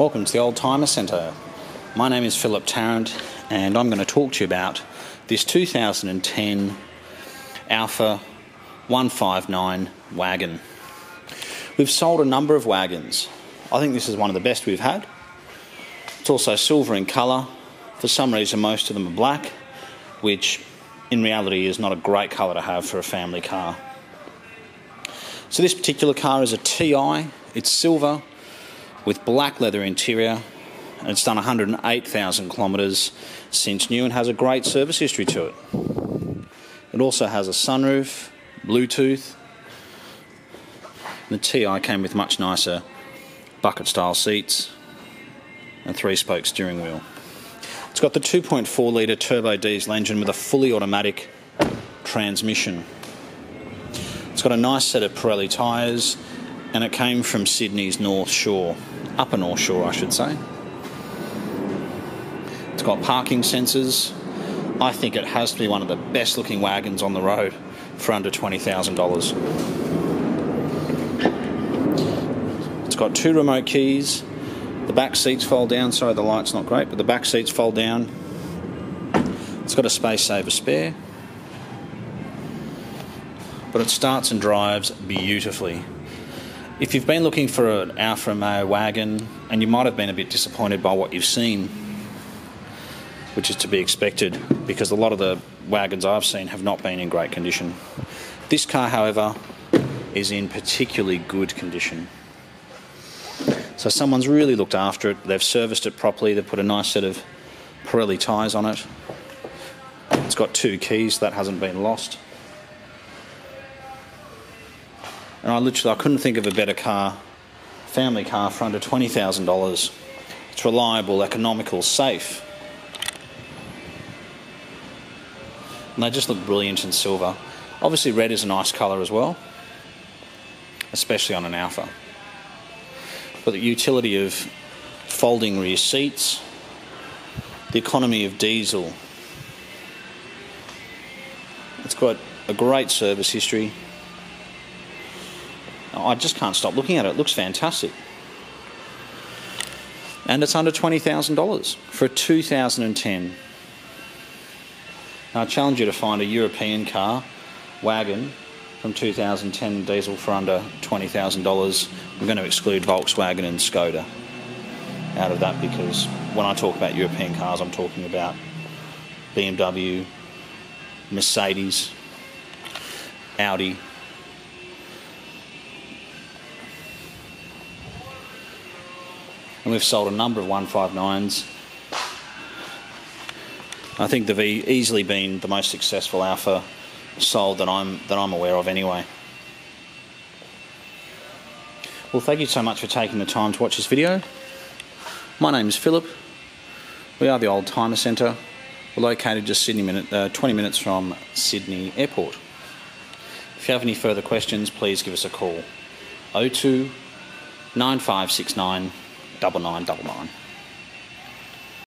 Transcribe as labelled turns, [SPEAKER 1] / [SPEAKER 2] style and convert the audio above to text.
[SPEAKER 1] Welcome to the Oldtimer Centre. My name is Philip Tarrant, and I'm going to talk to you about this 2010 Alfa 159 wagon. We've sold a number of wagons. I think this is one of the best we've had. It's also silver in colour. For some reason, most of them are black, which in reality is not a great colour to have for a family car. So, this particular car is a TI, it's silver with black leather interior, and it's done 108,000 kilometres since new and has a great service history to it. It also has a sunroof, Bluetooth. The TI came with much nicer bucket style seats and three spoke steering wheel. It's got the 2.4 litre turbo diesel engine with a fully automatic transmission. It's got a nice set of Pirelli tyres and it came from Sydney's North Shore, Upper North Shore, I should say. It's got parking sensors. I think it has to be one of the best looking wagons on the road for under $20,000. It's got two remote keys. The back seats fold down. Sorry, the light's not great, but the back seats fold down. It's got a space saver spare. But it starts and drives beautifully. If you've been looking for an Alfa Romeo wagon and you might have been a bit disappointed by what you've seen, which is to be expected because a lot of the wagons I've seen have not been in great condition. This car, however, is in particularly good condition. So someone's really looked after it, they've serviced it properly, they've put a nice set of Pirelli tyres on it. It's got two keys, that hasn't been lost. And I literally I couldn't think of a better car, family car for under twenty thousand dollars. It's reliable, economical, safe. And they just look brilliant in silver. Obviously red is a nice colour as well. Especially on an Alfa. But the utility of folding rear seats, the economy of diesel. It's got a great service history. I just can't stop looking at it. It looks fantastic. And it's under $20,000 for a 2010. Now, I challenge you to find a European car, wagon, from 2010 diesel for under $20,000. I'm going to exclude Volkswagen and Skoda out of that because when I talk about European cars, I'm talking about BMW, Mercedes, Audi, and we've sold a number of 159s. I think they've easily been the most successful Alfa sold that I'm that I'm aware of anyway. Well, thank you so much for taking the time to watch this video. My name is Philip. We are the Oldtimer Centre. We're located just Sydney minute, uh, 20 minutes from Sydney Airport. If you have any further questions, please give us a call. 02 9569 double nine double nine.